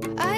I